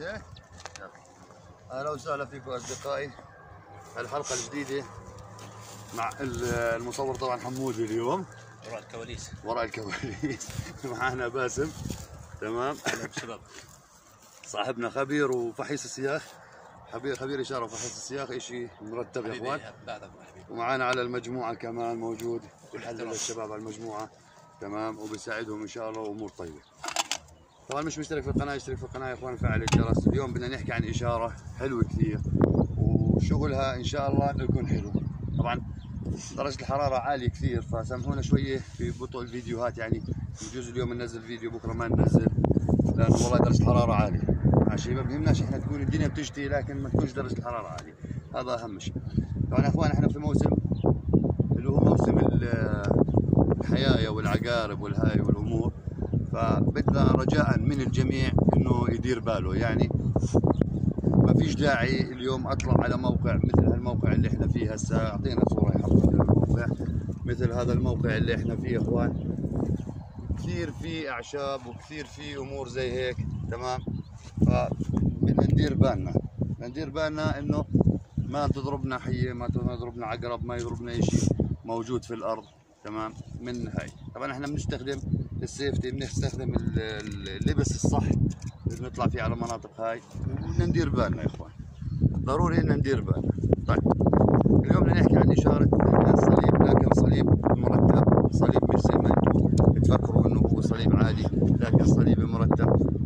إيه أهلا وسهلا فيكم أصدقائي. الحلقة الجديدة مع ال- المصور طبعا حمودي اليوم. وراء الكواليس. وراء الكواليس. معنا باسم. تمام. شباب صاحبنا خبير وفحيص السياخ. خبير خبير إشارة وفحيص السياخ إشي مرتب يا إخوان. ومعانا على المجموعة كمان موجود. كل. الشباب على المجموعة. تمام. وبيساعدهم إن شاء الله وامور طيبة. طبعا مش مشترك في القناة اشترك في القناة يا إخوان فعل الجرس. اليوم بدنا نحكي عن إشارة حلوة كثير وشغلها إن شاء الله إنه يكون حلو. طبعا درجة الحرارة عالية كثير فسامحونا شوية في بطء الفيديوهات يعني بجوز اليوم ننزل فيديو بكرة ما ننزل لأنه والله درجة الحرارة عالية. ماشي ما بيهمناش إحنا تكون الدنيا بتشتي لكن ما تكونش درجة الحرارة عالية. هذا أهم شيء. طبعا يا إخوان إحنا في موسم اللي هو موسم ال- الحيايا والعقارب والهاي والأمور. فبدنا رجاء من الجميع إنه يدير باله. يعني ما فيش داعي اليوم أطلع على موقع مثل هالموقع اللي إحنا فيه هسه. أعطينا صورة يا الموقع. مثل هذا الموقع اللي إحنا فيه إخوان. كثير فيه أعشاب وكثير فيه أمور زي هيك تمام؟ فبدنا ندير بالنا. بدنا ندير بالنا إنه ما تضربنا حية ما تضربنا عقرب ما يضربنا شيء موجود في الأرض تمام؟ من هاي. طبعا إحنا بنستخدم السيفتي بنستخدم ال- ال- اللبس الصح اللي نطلع فيه على مناطق هاي وبدنا ندير بالنا يا إخوان. ضروري ان ندير بالنا. طيب اليوم بدنا نحكي عن إشارة الصليب لكن صليب مرتب صليب مش زي ما أنتم تفكروا إنه هو صليب عادي لكن صليب مرتب.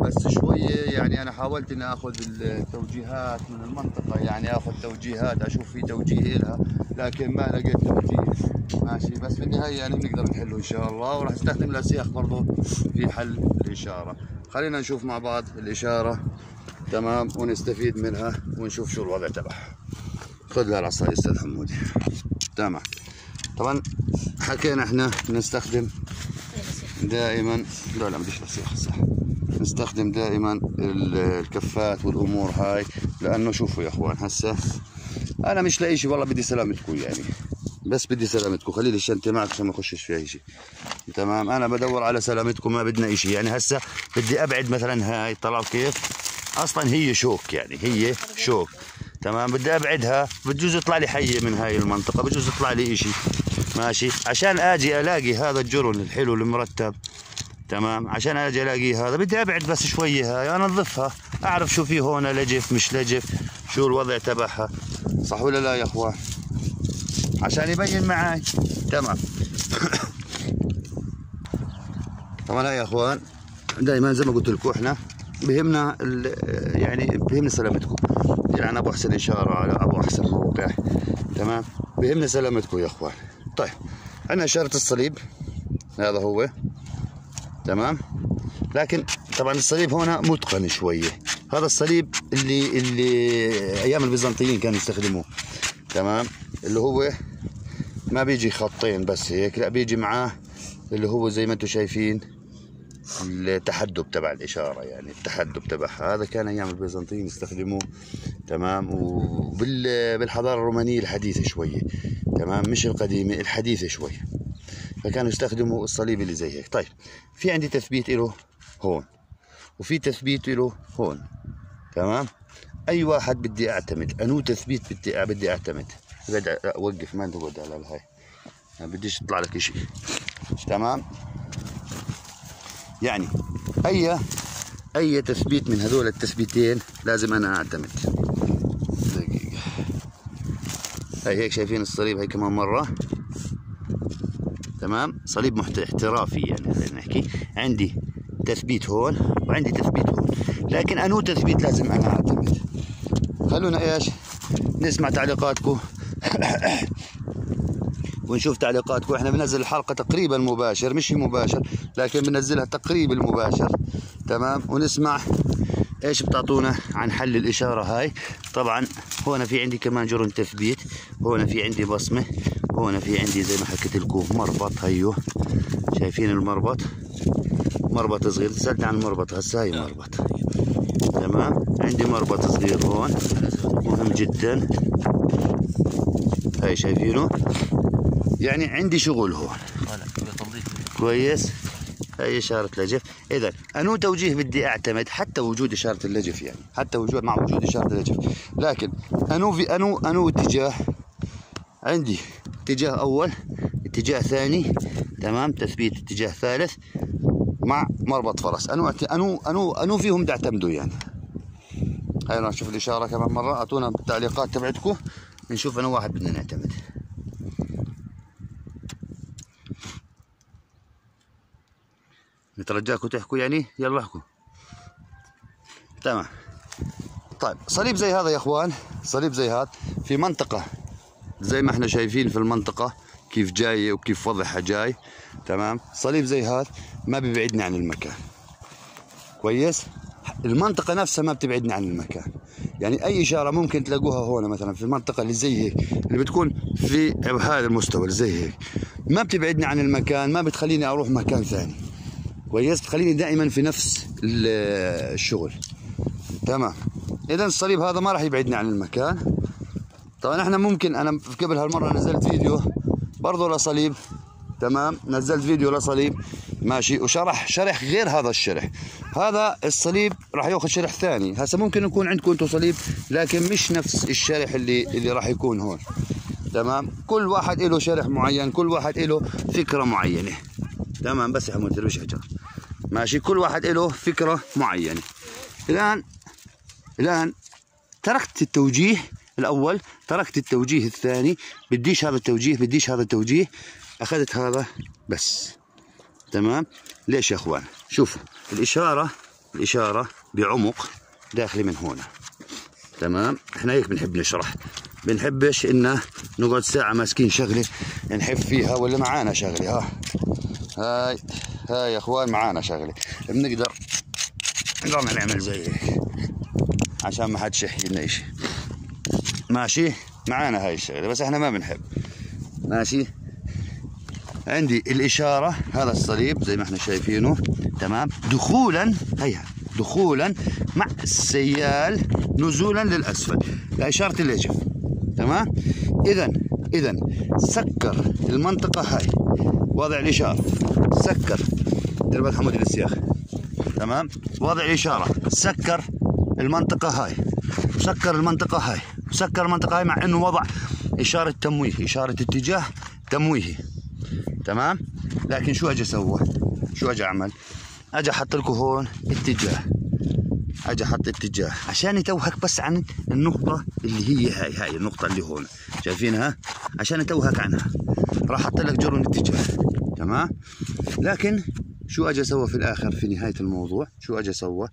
بس شوية يعني أنا حاولت إني آخذ التوجيهات من المنطقة يعني آخذ توجيهات أشوف في توجيه لها لكن ما لقيت توجيه. ماشي بس في النهاية يعني بنقدر نحله إن شاء الله وراح استخدم الأسياخ برضه في حل الإشارة. خلينا نشوف مع بعض الإشارة تمام ونستفيد منها ونشوف شو الوضع تبعها. خذ لها العصاية أستاذ حمودي. تمام. طبعا حكينا إحنا نستخدم دائما لا لا بديش نصيحة صح نستخدم دائما ال- الكفات والأمور هاي لأنه شوفوا يا إخوان هسه أنا مش لاقي شيء والله بدي سلامتكم يعني. بس بدي سلامتكم. خلي لي الشنطه معك عشان ما أخشش فيها شيء تمام؟ أنا بدور على سلامتكم ما بدنا شيء يعني هسه بدي أبعد مثلا هاي طلعوا كيف أصلا هي شوك يعني هي شوك. تمام؟ بدي أبعدها. بجوز يطلع لي حية من هاي المنطقة. بجوز يطلع لي إشي. ماشي؟ عشان آجي ألاقي هذا الجرن الحلو المرتب. تمام؟ عشان آجي ألاقي هذا. بدي أبعد بس شوية هاي. أنظفها. أعرف شو في هون لجف مش لجف شو الوضع تبعها. صح ولا لا يا أخوان؟ عشان يبين معي تمام. طبعا هاي يا إخوان. دائما زي ما قلت لكم إحنا بهمنا يعني بهمنا سلامتكم. يعني أبو أحسن إشارة على أبو أحسن موقع. تمام؟ بهمنا سلامتكم يا إخوان. طيب عندنا إشارة الصليب. هذا هو. تمام؟ لكن طبعا الصليب هنا متقن شوية. هذا الصليب اللي اللي أيام البيزنطيين كانوا يستخدموه. تمام؟ اللي هو ما بيجي خطين بس هيك لا بيجي معاه اللي هو زي ما أنتم شايفين التحدب تبع الإشارة يعني التحدب تبعها. هذا كان أيام البيزنطيين يستخدموه تمام؟ وبالحضارة الرومانية الحديثة شوية تمام؟ مش القديمة الحديثة شوية فكانوا يستخدموا الصليب اللي زي هيك. طيب في عندي تثبيت له هون وفي تثبيت له هون تمام؟ أي واحد بدي أعتمد أنو تثبيت بدي بدي أعتمد. بدي أوقف ما تقعد على الهاي ما بديش يطلع لك شيء تمام؟ يعني أي أي تثبيت من هذول التثبيتين لازم أنا أعتمد. دقيقة. هاي هيك شايفين الصليب هاي كمان مرة. تمام؟ صليب محت- احترافي يعني خلينا نحكي. عندي تثبيت هون وعندي تثبيت هون. لكن أنو تثبيت لازم أنا أعتمد؟ خلونا إيش؟ نسمع تعليقاتكم ونشوف تعليقاتكم. إحنا بننزل الحلقة تقريبا مباشر مش مباشر لكن بننزلها تقريبا المباشر تمام؟ ونسمع إيش بتعطونا عن حل الإشارة هاي. طبعا هون في عندي كمان جرن تثبيت هون في عندي بصمة هون في عندي زي ما حكيت لكم مربط. هيو. شايفين المربط؟ مربط صغير. سألت عن المربط هسه هاي مربط. تمام؟ عندي مربط صغير هون مهم جدا. هاي شايفينه؟ يعني عندي شغل هون كويس. هي إشارة لجف اذا أنو توجيه بدي أعتمد؟ حتى وجود إشارة اللجف يعني. حتى وجود مع وجود إشارة اللجف لكن أنو في أنو أنو اتجاه؟ عندي اتجاه أول اتجاه ثاني. تمام؟ تثبيت اتجاه ثالث مع مربط فرس. أنو أنو أنو أنو فيهم تعتمدوا يعني؟ هاي نشوف الإشارة كمان مرة. أعطونا بالتعليقات تبعتكم. نشوف انو واحد بدنا نعتمد. نترجاكم تحكوا يعني؟ يلا احكوا. تمام. طيب صليب زي هذا يا إخوان صليب زي هذا في منطقة زي ما إحنا شايفين في المنطقة كيف جاية وكيف وضعها جاي تمام؟ صليب زي هذا ما بيبعدني عن المكان. كويس؟ المنطقة نفسها ما بتبعدني عن المكان. يعني أي إشارة ممكن تلاقوها هون مثلا في المنطقة اللي زي هيك اللي بتكون في هذا المستوى اللي زي هيك. ما بتبعدني عن المكان ما بتخليني أروح مكان ثاني. كويس؟ بتخليني دائما في نفس الشغل. تمام؟ اذا الصليب هذا ما راح يبعدني عن المكان. طبعا إحنا ممكن أنا قبل هالمرة نزلت فيديو برضه لصليب. تمام؟ نزلت فيديو لصليب. ماشي. وشرح شرح غير هذا الشرح. هذا الصليب راح ياخذ شرح ثاني. هسه ممكن يكون عندكم أنتم صليب لكن مش نفس الشرح اللي اللي راح يكون هون. تمام؟ كل واحد له شرح معين كل واحد له فكرة معينة. تمام؟ بس يا حمود تربيش حجر ماشي؟ كل واحد له فكرة معينة. الان الآن تركت التوجيه الأول تركت التوجيه الثاني. بديش هذا التوجيه بديش هذا التوجيه. أخذت هذا بس. تمام؟ ليش يا إخوان؟ شوفوا الإشارة الإشارة بعمق داخلي من هنا. تمام؟ إحنا هيك بنحب نشرح. بنحبش انه نقعد ساعة ماسكين شغلة نحب فيها ولا معانا شغلة؟ ها. هاي هاي يا إخوان معانا شغلة. بنقدر نقدر نعمل زي هيك. عشان ما حدش يحكي لنا شيء ماشي؟ معانا هاي الشغلة بس إحنا ما بنحب. ماشي؟ عندي الإشارة هذا الصليب زي ما إحنا شايفينه تمام؟ دخولا هيا دخولا مع السيال نزولا للأسفل. لاشاره اليجف تمام؟ اذا اذا سكر المنطقة هاي. وضع الإشارة. سكر. دربك حمود السياخ تمام؟ وضع الإشارة. سكر المنطقة هاي. سكر المنطقة هاي. سكر المنطقة هاي مع إنه وضع إشارة تمويه إشارة اتجاه تمويهي تمام؟ لكن شو أجي أسوي؟ شو أجي أعمل؟ أجي أحط لكم هون اتجاه أجي أحط اتجاه. عشان يتوهك بس عن النقطة اللي هي هاي هاي النقطة اللي هون. شايفينها؟ عشان يتوهك عنها. راح أحط لك جرن اتجاه. تمام؟ لكن شو أجي أسوي في الآخر في نهاية الموضوع؟ شو أجي أسوي؟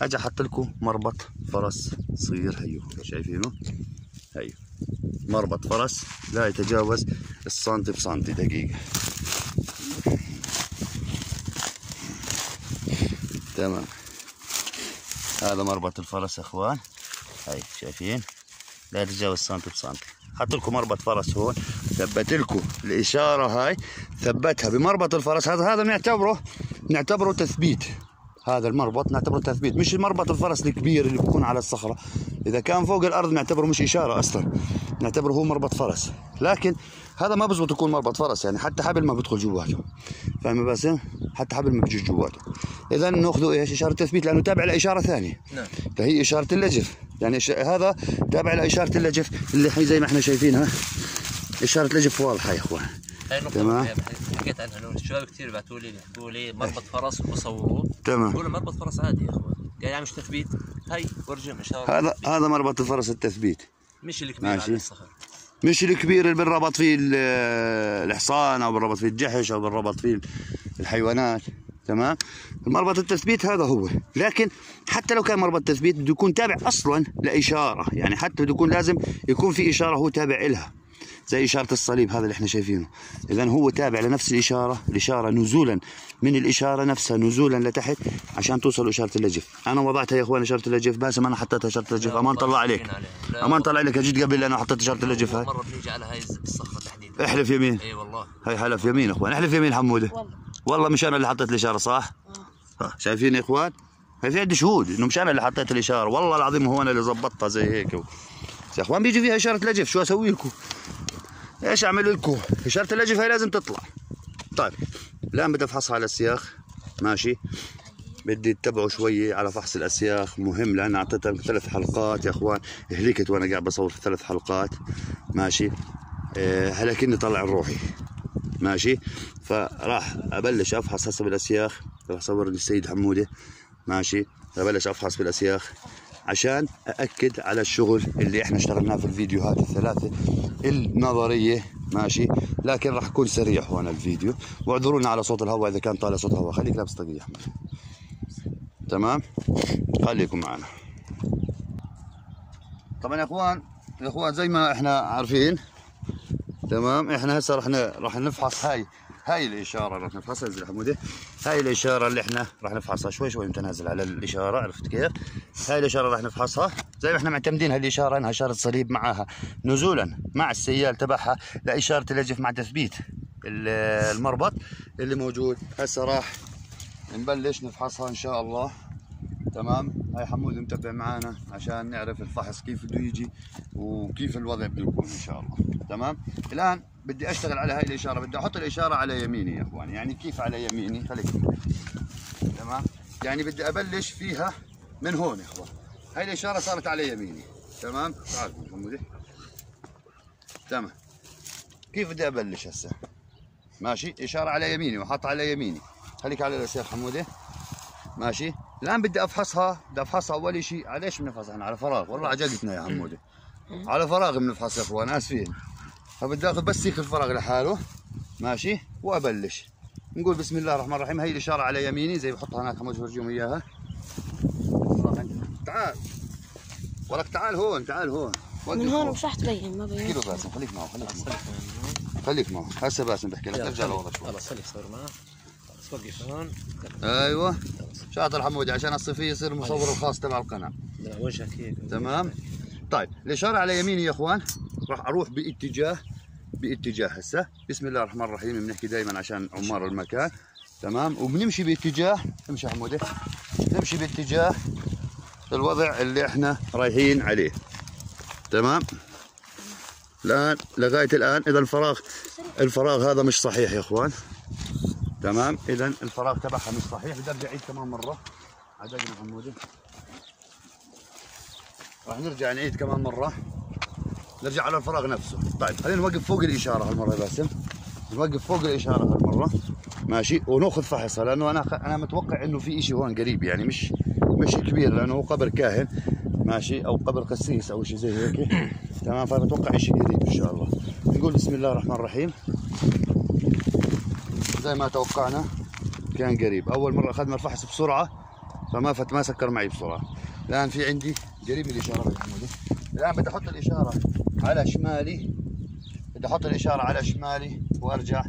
أجي أحط لكم مربط فرس صغير. هيو. شايفينه؟ هيو. مربط فرس لا يتجاوز السنتي بسنتي دقيقة. تمام. هذا مربط الفرس إخوان. هاي شايفين؟ لا يتجاوز سنتي بسنتي حط لكم مربط فرس هون. ثبت لكم الإشارة هاي. ثبتها بمربط الفرس. هذا هذا بنعتبره بنعتبره تثبيت. هذا المربط نعتبره تثبيت. مش المربط الفرس الكبير اللي بيكون على الصخرة. إذا كان فوق الأرض نعتبره مش إشارة أصلا. نعتبره هو مربط فرس. لكن هذا ما بزبط يكون مربط فرس يعني حتى حبل ما بدخل جواته. فاهم بس؟ حتى حبل ما بيجي جواته. اذا نأخذه إيش؟ إشارة تثبيت لأنه تابع لإشارة ثانية. نعم. فهي إشارة اللجف. يعني هذا تابع لإشارة اللجف اللي زي ما إحنا شايفينها. إشارة لجف واضحة يا إخوان. تمام. حكيت عنها الشباب كثير بعثوا لي بيحكوا لي مربط فرس وبصوروه تمام. بقول مربط فرس عادي يا إخوان. قاعد يعمل تثبيت؟ هاي ورجم اشاره هذا هذا مربط الفرس التثبيت. مش الكبير ماشي. على الصخر. مش الكبير اللي بنربط فيه ال- الحصان أو بنربط فيه الجحش أو بنربط فيه الحيوانات تمام؟ المربط التثبيت هذا هو. لكن حتى لو كان مربط تثبيت بده يكون تابع أصلا لإشارة. يعني حتى بده يكون لازم يكون في إشارة هو تابع لها زي إشارة الصليب هذا اللي إحنا شايفينه. اذا هو تابع لنفس الإشارة الإشارة نزولا. من الإشارة نفسها نزولا لتحت عشان توصل إشارة اللجف أنا وضعتها يا إخوان إشارة اللجف بس أنا حطيتها إشارة اللجف أمان طلع عليك. أمان طلع عليك. جيت قبل أنا حطيت إشارة اللجف هاي. مرة بنيجي على هاي الصخرة تحديدا. احلف يمين. إي والله. هاي حلف يمين إخوان. احلف يمين حمودة. والله. والله مش أنا اللي حطيت الإشارة صح؟ ها، شايفين يا إخوان؟ هاي في عندي شهود إنه مش أنا اللي حطيت الإشارة. والله العظيم هو أنا اللي ظبطتها زي هيك. يا إخوان بيجي فيها إشارة لجف شو أسوي لكم؟ إيش اعمل لكم؟ اشاره اللجف هاي لازم تطلع. طيب الآن بدي افحصها على السياخ. ماشي. بدي تتبعوا شوية على فحص الأسياخ. مهم لأن أعطيتهم ثلاث حلقات. يا أخوان هلكت وأنا قاعد بصور في ثلاث حلقات. ماشي. أه هلكني طلع روحي. ماشي. فراح أبلش أفحص هسه بالأسياخ. راح صورني السيد حمودة. ماشي. أبلش أفحص بالأسياخ عشان أأكد على الشغل اللي إحنا اشتغلناه في الفيديوهات الثلاثة. النظرية ماشي؟ لكن راح يكون سريع هون الفيديو. واعذرونا على صوت الهواء إذا كان طالع صوت الهواء. خليك لابس أحمد تمام؟ خليكم معنا. طبعا يا إخوان يا إخوان زي ما إحنا عارفين تمام؟ إحنا هسه راح راح نفحص هاي. هاي الإشارة راح نفحصها زي حموده هاي الإشارة اللي إحنا راح نفحصها شوي شوي متنازل على الإشارة عرفت كيف؟ هاي الإشارة راح نفحصها زي ما إحنا معتمدين هالإشارة إنها إشارة صليب معاها نزولا مع السيال تبعها لإشارة الهجف مع تثبيت المربط اللي موجود. هسه راح نبلش نفحصها إن شاء الله. تمام؟ هاي حمود متابع معنا عشان نعرف الفحص كيف بده يجي وكيف الوضع بده يكون إن شاء الله. تمام؟ الآن بدي أشتغل على هاي الإشارة بدي أحط الإشارة على يميني يا اخوان يعني كيف على يميني؟ خليك تمام؟ يعني بدي أبلش فيها من هون يا إخوان. هاي الإشارة صارت على يميني. تمام؟ تعال حمودي. تمام. كيف بدي أبلش هسه؟ ماشي؟ إشارة على يميني وحط على يميني. خليك على اليسار حموده ماشي؟ الآن بدي أفحصها بدي أفحصها أول شيء على إيش بنفحصها على فراغ. والله عجقتنا يا حموده على فراغ بنفحص يا اخوان اسفين فبدي آخذ بس سيخ الفراغ لحاله. ماشي؟ وأبلش. نقول بسم الله الرحمن الرحيم. هي الإشارة على يميني زي بحطها هناك حمود فرجيهم إياها. تعال. ولك تعال هون تعال هون. من هون مش راح تبين ما بين. كيلو باسم خليك معه خليك معه. خليك معه. هسه باسم بحكي لك. ارجع لورا شوي. خلاص خليك صور معاه خلاص وقف هون. أيوه. شاطر حمودي عشان الصيفي يصير المصور الخاص تبع القناة. لا وجهك هيك. تمام؟ طيب الاشاره على يميني يا إخوان راح أروح باتجاه باتجاه هسه. بسم الله الرحمن الرحيم بنحكي دائما عشان عمار المكان. تمام؟ وبنمشي باتجاه امشي حمودي. نمشي باتجاه الوضع اللي إحنا رايحين عليه. تمام؟ الآن لغاية الآن إذا الفراغ الفراغ هذا مش صحيح يا إخوان. تمام. اذا الفراغ تبعها مش صحيح. بدي ارجع اعيد كمان مرة. عدقنا حمودي راح نرجع نعيد كمان مرة. نرجع على الفراغ نفسه. طيب خلينا نوقف فوق الإشارة هالمرة يا باسم. نوقف فوق الإشارة هالمرة. ماشي. ونأخذ فحصها لأنه أنا أنا متوقع إنه في شيء هون قريب يعني مش مش كبير لأنه هو قبر كاهن. ماشي. أو قبر قسيس أو شيء زي هيك. تمام. فبتوقع شيء قريب إن شاء الله. نقول بسم الله الرحمن الرحيم. زي ما توقعنا. كان قريب. أول مرة أخذنا الفحص بسرعة فما فت ما سكر معي بسرعة. الآن في عندي قريب الإشارة محمودي الآن بدي أحط الإشارة على شمالي. بدي أحط الإشارة على شمالي وأرجع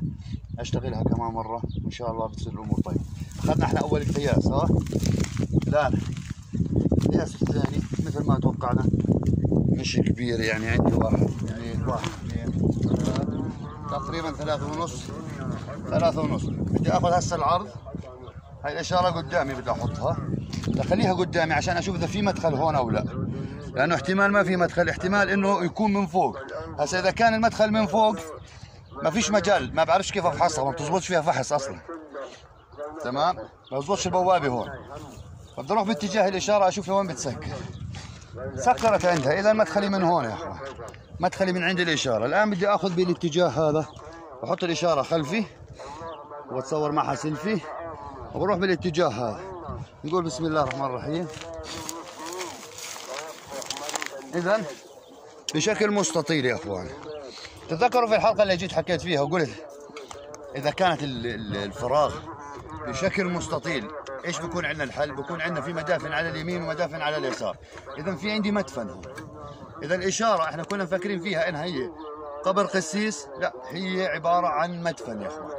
أشتغلها كمان مرة. وان شاء الله بتصير الأمور طيب. أخذنا إحنا أول القياس ها الآن القياس الثاني مثل ما توقعنا. مش كبير يعني عندي واحد يعني واحد اثنين تقريبا ثلاثة ونص ثلاثة ونص. بدي آخذ هسه العرض. هاي الإشارة قدامي بدي أحطها. اخليها قدامي عشان أشوف إذا في مدخل هون أو لا. لأنه احتمال ما في مدخل احتمال إنه يكون من فوق. هسه إذا كان المدخل من فوق ما فيش مجال. ما بعرفش كيف أفحصها ما بتزبطش فيها فحص أصلا. تمام؟ ما بتزبطش البوابة هون. بدي أروح باتجاه الإشارة أشوف لوين بتسكر. سكرت عندها. إذا مدخلي من هون يا أخوان. مدخلي من عند الإشارة. الآن بدي آخذ بالاتجاه هذا واحط الإشارة خلفي وأتصور معها سيلفي وبروح بالاتجاه هذا. نقول بسم الله الرحمن الرحيم. اذا بشكل مستطيل يا اخوان تذكروا في الحلقة اللي جيت حكيت فيها وقلت إذا كانت ال- ال- الفراغ بشكل مستطيل إيش بكون عندنا الحل؟ بكون عندنا في مدافن على اليمين ومدافن على اليسار، اذا في عندي مدفن هون. إذا الإشارة إحنا كنا مفكرين فيها إنها هي قبر قسيس، لا هي عبارة عن مدفن يا أخوان.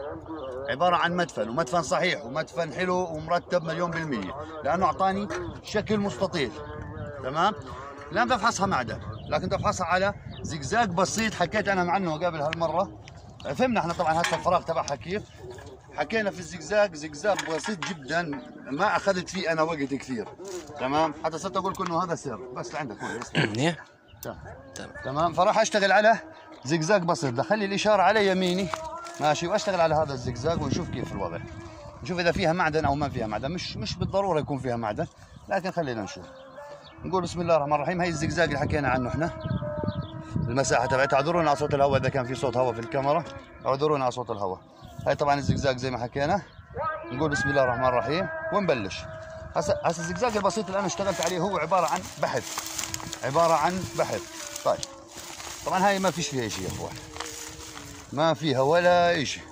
عبارة عن مدفن ومدفن صحيح ومدفن حلو ومرتب مليون بالمية، لأنه أعطاني شكل مستطيل. تمام؟ بدي افحصها معدن، لكن بدي افحصها على زجزاج بسيط حكيت أنا عنه قبل هالمرة. فهمنا إحنا طبعا هسه الفراغ تبعها كيف حكينا في الزجزاج زجزاج بسيط جدا ما أخذت فيه أنا وقت كثير تمام حتى صرت أقول لكم انه هذا سر بس عندك. منيح تمام. تمام. تمام. فراح أشتغل على زجزاج بسيط. دخلي الإشارة على يميني. ماشي. وأشتغل على هذا الزجزاج ونشوف كيف الوضع. نشوف إذا فيها معدن أو ما فيها معدن. مش مش بالضرورة يكون فيها معدن لكن خلينا نشوف. نقول بسم الله الرحمن الرحيم. هاي الزقزاق اللي حكينا عنه إحنا. المساحة تبعتها. أعذرونا على صوت الهواء إذا كان في صوت هواء في الكاميرا. أعذرونا على صوت الهواء. هاي طبعا الزقزاق زي ما حكينا. نقول بسم الله الرحمن الرحيم. ونبلش. هسه هسه الزقزاق البسيط اللي أنا اشتغلت عليه هو عبارة عن بحث. عبارة عن بحث طيب. طبعا هاي ما فيش فيها شيء يا أخوان. ما فيها ولا شيء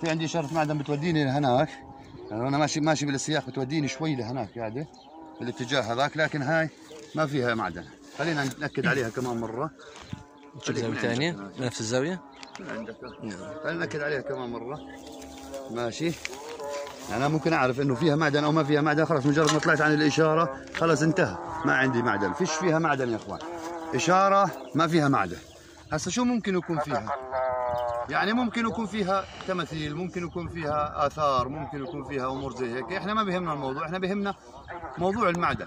في عندي اشاره معدن بتوديني لهناك. يعني أنا ماشي ماشي بالسياق بتوديني شوي لهناك قاعدة بالاتجاه هذاك لكن هاي ما فيها معدن. خلينا نأكد عليها كمان مرة. نشوف زاوية ثانية نفس الزاوية؟ من عندك. خلينا نأكد عليها كمان مرة. ماشي. أنا ممكن أعرف إنه فيها معدن أو ما فيها معدن. خلاص مجرد ما طلعت عن الإشارة خلاص انتهى. ما عندي معدن. فيش فيها معدن يا إخوان. إشارة ما فيها معدن. هسه شو ممكن يكون فيها؟ يعني ممكن يكون فيها تماثيل ممكن يكون فيها آثار ممكن يكون فيها أمور زي هيك. إحنا ما بيهمنا الموضوع. إحنا بيهمنا موضوع المعدن.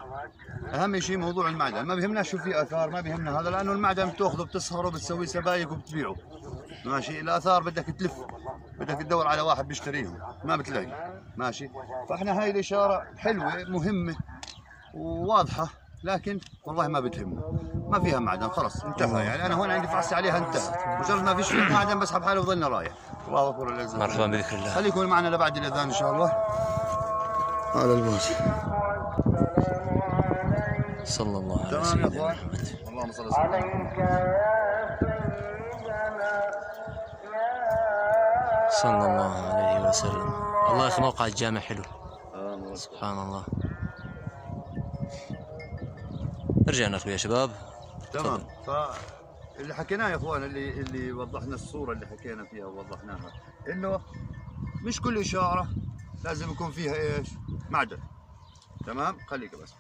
أهم شيء موضوع المعدن. ما بيهمنا شو في آثار ما بيهمنا هذا لأنه المعدن بتأخذه بتصهره بتسويه سبايك وبتبيعه. ماشي. الاثار بدك تلف بدك تدور على واحد بيشتريهم. ما بتلاقي. ماشي. فإحنا هاي الإشارة حلوة مهمة وواضحة لكن والله ما بتهمنا. ما فيها معدن. خلص انتهى. يعني أنا هون عندي فحص عليها انتهى مجرد ما فيش معدن بسحب حالي وظلنا رايح. الله اكبر العزة مرحبا بذكر الله. خليكم معنا لبعد الأذان إن شاء الله. هذا الباص صلى الله على سيدنا محمد. اللهم صل وسلم. صلى الله عليه وسلم. الله يا أخي موقع الجامع حلو. سبحان الله. رجعنا أخوي يا شباب. تمام. فاللي حكيناه يا إخوان اللي اللي وضحنا الصورة اللي حكينا فيها ووضحناها إنه مش كل إشارة لازم يكون فيها إيش؟ معدن. تمام؟ خليك بس.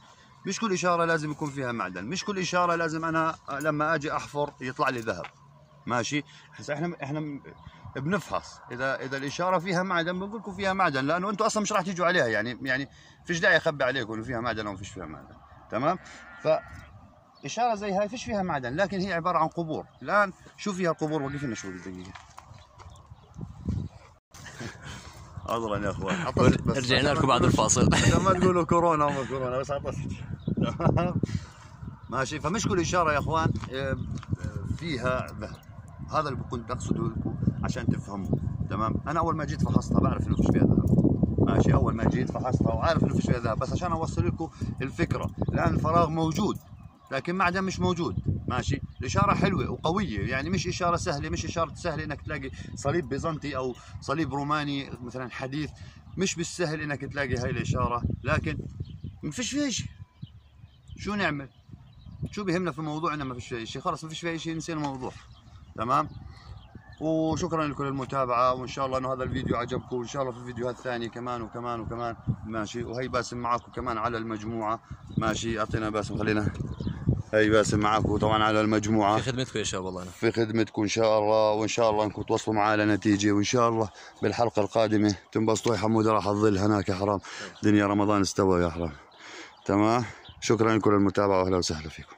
مش كل إشارة لازم يكون فيها معدن. مش كل إشارة لازم أنا لما أجي أحفر يطلع لي ذهب. ماشي؟ إحنا إحنا بنفحص. إذا إذا الإشارة فيها معدن بنقول لكم فيها معدن لأنه أنتم أصلا مش راح تيجوا عليها يعني يعني فيش داعي أخبي عليكم إنه فيها معدن أو فيش فيها معدن؟ تمام؟ ف اشاره زي هاي فيش فيها معدن لكن هي عبارة عن قبور. الآن شو فيها قبور وقف لنا شوي دقيقه عذرا يا أخوان. رجعنا لكم بعد الفاصل. ما تقولوا كورونا وما كورونا بس عطست ماشي. فمش كل إشارة يا أخوان آه، فيها ذهب هذا اللي كنت اقصده لكم عشان تفهموا. تمام؟ أنا أول ما جيت فحصتها بعرف إنه فيش فيها ذهب. ماشي؟ أول ما جيت فحصتها وعارف إنه فيش فيها ذهب. بس عشان أوصل لكم الفكرة. الآن الفراغ موجود لكن معدن مش موجود. ماشي؟ الإشارة حلوة وقوية يعني مش إشارة سهلة مش إشارة سهلة إنك تلاقي صليب بيزنطي أو صليب روماني مثلا حديث. مش بالسهل إنك تلاقي هاي الإشارة لكن ما فيش فيها شيء شو نعمل؟ شو بيهمنا في الموضوع انه ما فيش فيها شيء خلص ما فيش فيها شيء ننسى الموضوع. تمام؟ وشكرا لكم المتابعة وإن شاء الله إنه هذا الفيديو عجبكم وإن شاء الله في فيديوهات ثانية كمان وكمان وكمان. ماشي؟ وهي باسم معاكم كمان على المجموعة. ماشي؟ أعطينا باسم خلينا. هي باسم معاكم طبعا على المجموعة. في خدمتكم يا شباب والله أنا. في خدمتكم إن شاء الله وإن شاء الله إنكم توصلوا معنا لنتيجه وإن شاء الله بالحلقة القادمة تنبسطوا يا حمود راح الظل هناك يا حرام. دنيا رمضان استوى يا حرام. تمام؟ شكرا لكم للمتابعه واهلا وسهلا فيكم.